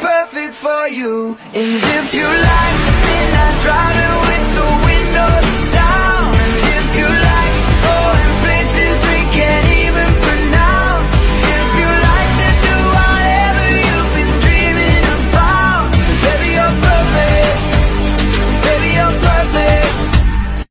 perfect for you. And if you like,